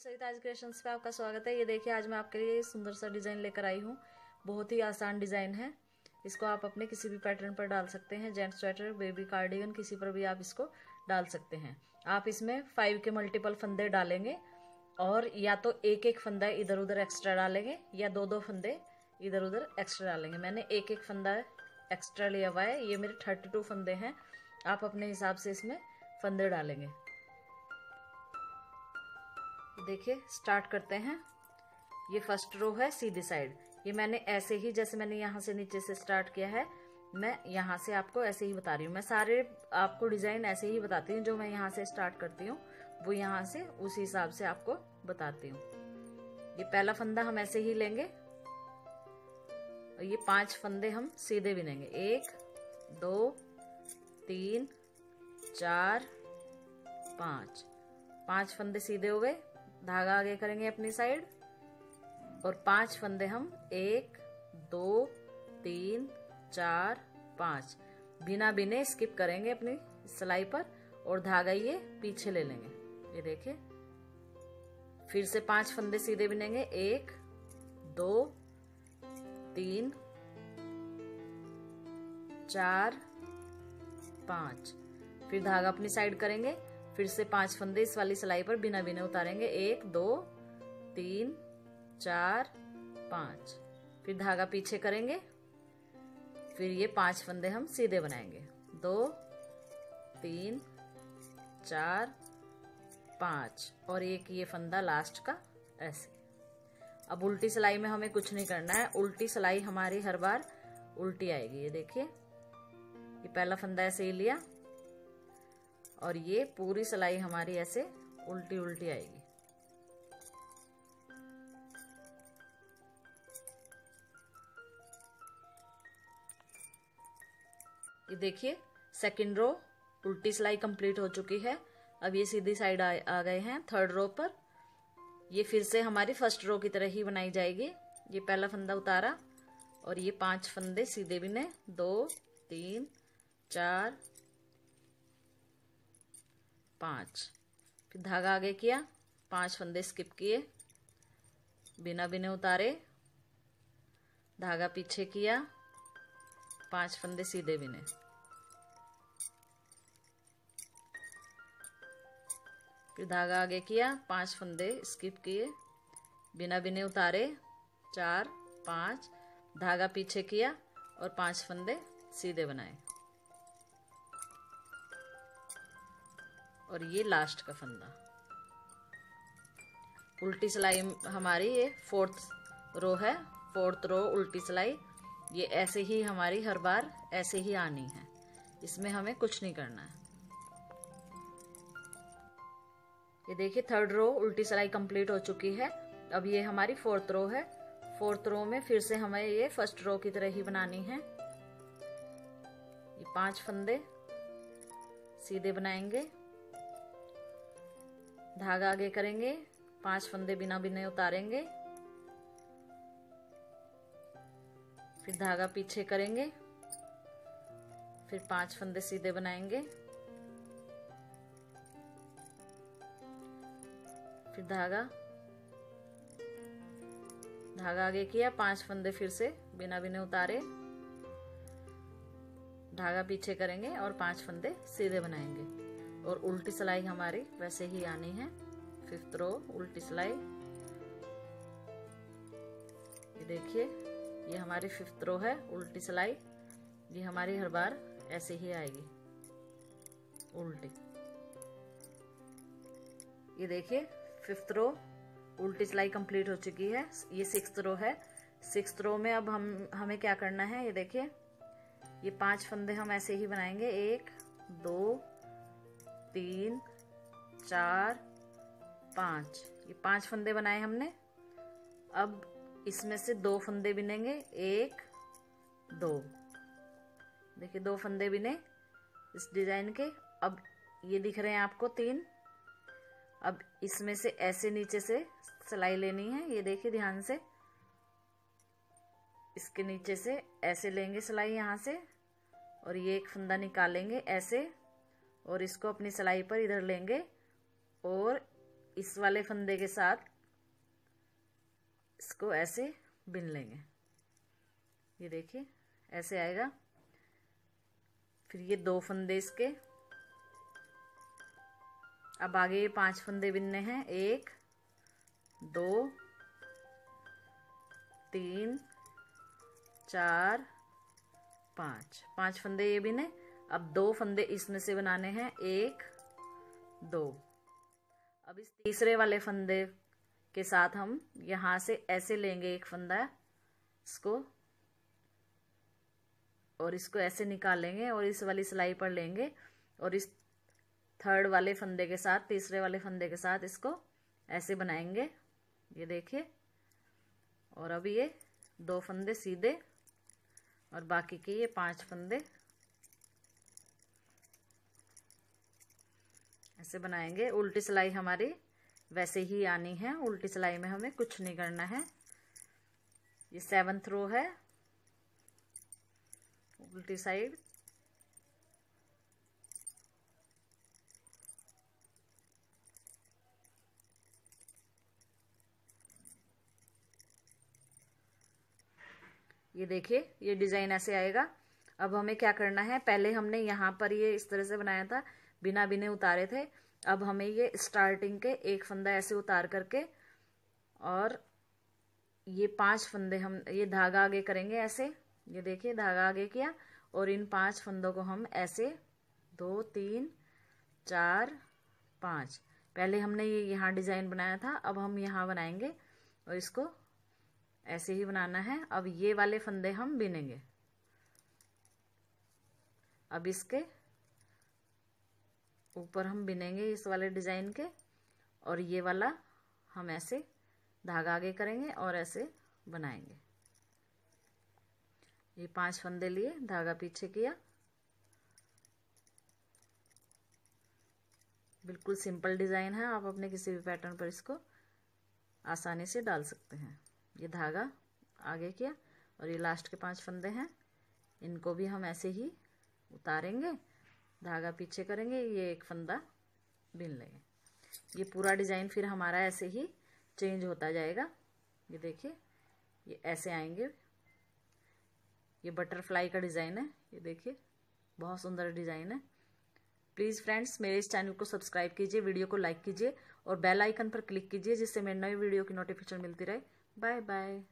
सविता आज क्रिएशंस पे आपका स्वागत है। ये देखिए, आज मैं आपके लिए सुंदर सा डिज़ाइन लेकर आई हूँ। बहुत ही आसान डिज़ाइन है। इसको आप अपने किसी भी पैटर्न पर डाल सकते हैं। जेंट्स स्वेटर, बेबी कार्डिगन, किसी पर भी आप इसको डाल सकते हैं। आप इसमें फाइव के मल्टीपल फंदे डालेंगे और या तो एक एक फंदा इधर उधर एक्स्ट्रा डालेंगे या दो दो फंदे इधर उधर एक्स्ट्रा डालेंगे। मैंने एक एक फंदा एक्स्ट्रा लिया हुआ है। ये मेरे थर्टी टू फंदे हैं। आप अपने हिसाब से इसमें फंदे डालेंगे। देखिए स्टार्ट करते हैं। ये फ़र्स्ट रो है, सीधी साइड ये मैंने ऐसे ही, जैसे मैंने यहाँ से नीचे से स्टार्ट किया है, मैं यहाँ से आपको ऐसे ही बता रही हूँ। मैं सारे आपको डिज़ाइन ऐसे ही बताती हूँ, जो मैं यहाँ से स्टार्ट करती हूँ, वो यहाँ से, उसी हिसाब से आपको बताती हूँ। ये पहला फंदा हम ऐसे ही लेंगे, और ये पाँच फंदे हम सीधे बिनेंगे एक, दो, तीन, चार, पाँच। पाँच फंदे सीधे हो गए। धागा आगे करेंगे अपनी साइड। और पाँच फंदे हम, एक, दो, तीन, चार, पाँच। बिना बिने स्किप करेंगे अपनी सिलाई पर और धागा ये पीछे ले लेंगे। ये देखिए। फिर से पाँच फंदे सीधे बिनेंगे। एक, दो, तीन, चार, पाँच। फिर धागा अपनी साइड करेंगे। फिर से पाँच फंदे इस वाली सिलाई पर बिना बिना उतारेंगे। एक, दो, तीन, चार, पाँच। फिर धागा पीछे करेंगे। फिर ये पाँच फंदे हम सीधे बनाएँगे। दो, तीन, चार, पाँच। और एक ये फंदा लास्ट का ऐसे। अब उल्टी सिलाई में हमें कुछ नहीं करना है। उल्टी सिलाई हमारी हर बार उल्टी आएगी। ये देखिए, ये पहला फंदा ऐसे ही लिया। और ये पूरी सिलाई हमारी ऐसे उल्टी उल्टी आएगी। ये देखिए सेकंड रो उल्टी सिलाई कंप्लीट हो चुकी है। अब ये सीधी साइड आ, आ गए हैं थर्ड रो पर। ये फिर से हमारी फ़र्स्ट रो की तरह ही बनाई जाएगी। ये पहला फंदा उतारा और ये पाँच फंदे सीधे बिने दो तीन चार पाँच। फिर धागा आगे किया, पाँच फंदे स्किप किए, बिना बिने उतारे, धागा पीछे किया, पाँच फंदे सीधे बिने। फिर धागा आगे किया, पाँच फंदे स्किप किए, बिना बिने उतारे, चार, पाँच, धागा पीछे किया और पाँच फंदे सीधे बनाए। और ये लास्ट का फंदा। उल्टी सिलाई हमारी ये फोर्थ रो है। फोर्थ रो उल्टी सिलाई। ये ऐसे ही हमारी हर बार ऐसे ही आनी है। इसमें हमें कुछ नहीं करना है। ये देखिए थर्ड रो उल्टी सिलाई कंप्लीट हो चुकी है। अब ये हमारी फोर्थ रो है। फोर्थ रो में फिर से हमें ये फ़र्स्ट रो की तरह ही बनानी है। ये पाँच फंदे सीधे बनाएँगे। धागा आगे करेंगे, पाँच फंदे बिना बिने उतारेंगे। फिर धागा पीछे करेंगे, फिर पाँच फंदे सीधे बनाएँगे। फिर धागा धागा आगे किया, पाँच फंदे फिर से बिना बिने उतारे। धागा पीछे करेंगे और पाँच फंदे सीधे बनाएँगे। और उल्टी सिलाई हमारी वैसे ही आनी है। फिफ्थ रो उल्टी सिलाई। ये देखिए, ये हमारी फिफ्थ रो है, उल्टी सिलाई। ये हमारी हर बार ऐसे ही आएगी, उल्टी। ये देखिए फिफ्थ रो उल्टी सिलाई कंप्लीट हो चुकी है। ये सिक्स रो है। सिक्स रो में अब हम, हमें क्या करना है? ये देखिए, ये पाँच फंदे हम ऐसे ही बनाएँगे। एक, दो तीन, चार, पाँच। ये पाँच फंदे बनाए हमने। अब इसमें से दो फंदे बिनेंगे। एक, दो। देखिए, दो फंदे बिने इस डिज़ाइन के। अब ये दिख रहे हैं आपको तीन। अब इसमें से ऐसे नीचे से सिलाई लेनी है। ये देखिए, ध्यान से। इसके नीचे से ऐसे लेंगे सिलाई यहाँ से। और ये एक फंदा निकालेंगे ऐसे। और इसको अपनी सिलाई पर इधर लेंगे और इस वाले फंदे के साथ इसको ऐसे बिन लेंगे। ये देखिए, ऐसे आएगा। फिर ये दो फंदे इसके। अब आगे ये पाँच फंदे बिनने हैं। एक, दो, तीन, चार, पाँच। पाँच फंदे ये बिने। अब दो फंदे इसमें से बनाने हैं। एक, दो। अब इस तीसरे वाले फंदे के साथ हम यहाँ से ऐसे लेंगे एक फंदा, इसको, और इसको ऐसे निकालेंगे और इस वाली सिलाई पर लेंगे और इस थर्ड वाले फंदे के साथ, तीसरे वाले फंदे के साथ इसको ऐसे बनाएँगे। ये देखिए, और अब ये दो फंदे सीधे और बाकी के ये पाँच फंदे ऐसे बनाएँगे। उल्टी सिलाई हमारी वैसे ही आनी है। उल्टी सिलाई में हमें कुछ नहीं करना है। ये सेवन्थ रो है। उल्टी साइड ये देखिए, ये डिज़ाइन ऐसे आएगा। अब हमें क्या करना है? पहले हमने यहाँ पर ये इस तरह से बनाया था। बिना बिने उतारे थे। अब हमें ये स्टार्टिंग के एक फंदा ऐसे उतार करके और ये पाँच फंदे हम, ये धागा आगे करेंगे ऐसे। ये देखिए, धागा आगे किया और इन पाँच फंदों को हम ऐसे, दो, तीन, चार, पाँच। पहले हमने ये यहाँ डिज़ाइन बनाया था, अब हम यहाँ बनाएँगे और इसको ऐसे ही बनाना है। अब ये वाले फंदे हम बिनेंगे। अब इसके ऊपर हम बिनेंगे इस वाले डिज़ाइन के और ये वाला हम ऐसे धागा आगे करेंगे और ऐसे बनाएँगे। ये पाँच फंदे लिए धागा पीछे किया। बिल्कुल सिंपल डिज़ाइन है, आप अपने किसी भी पैटर्न पर इसको आसानी से डाल सकते हैं। ये धागा आगे किया और ये लास्ट के पाँच फंदे हैं। इनको भी हम ऐसे ही उतारेंगे। धागा पीछे करेंगे, ये एक फंदा बिन लेंगे। ये पूरा डिज़ाइन फिर हमारा ऐसे ही चेंज होता जाएगा। ये देखिए, ये ऐसे आएँगे। ये बटरफ्लाई का डिज़ाइन है, ये देखिए, बहुत सुंदर डिज़ाइन है। प्लीज़ फ्रेंड्स, मेरे इस चैनल को सब्सक्राइब कीजिए, वीडियो को लाइक कीजिए और बेल आइकन पर क्लिक कीजिए, जिससे मेरे नए वीडियो की नोटिफिकेशन मिलती रहे। Bye bye.